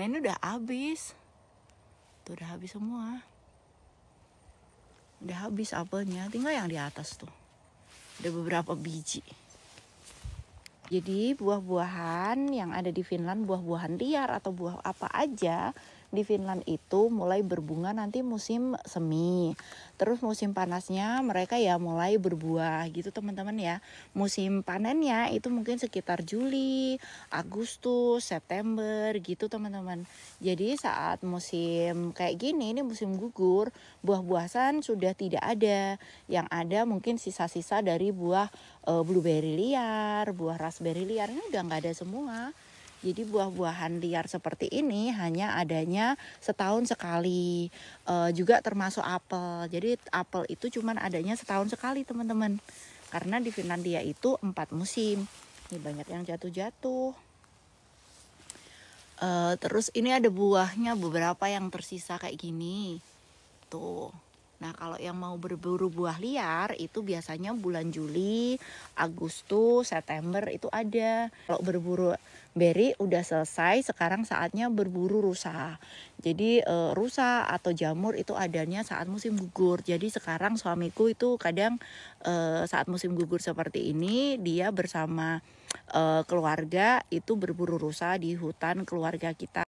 Nah ini udah habis. Tuh udah habis semua. Udah habis apelnya, tinggal yang di atas tuh. Ada beberapa biji. Jadi buah-buahan yang ada di Finland, buah-buahan liar atau buah apa aja di Finland itu mulai berbunga nanti musim semi. Terus musim panasnya mereka ya mulai berbuah gitu teman-teman ya. Musim panennya itu mungkin sekitar Juli, Agustus, September gitu teman-teman. Jadi saat musim kayak gini ini musim gugur, buah-buahan sudah tidak ada. Yang ada mungkin sisa-sisa dari buah e, blueberry liar, buah raspberry liar ini udah nggak ada semua. Jadi buah-buahan liar seperti ini hanya adanya setahun sekali. E, juga termasuk apel. Jadi apel itu cuman adanya setahun sekali teman-teman. Karena di Finlandia itu empat musim. Ini banyak yang jatuh-jatuh. E, terus ini ada buahnya beberapa yang tersisa kayak gini. Tuh. Nah, kalau yang mau berburu buah liar itu biasanya bulan Juli, Agustus, September itu ada. Kalau berburu beri udah selesai, sekarang saatnya berburu rusa. Jadi e, rusa atau jamur itu adanya saat musim gugur. Jadi sekarang suamiku itu kadang e, saat musim gugur seperti ini dia bersama e, keluarga itu berburu rusa di hutan keluarga kita.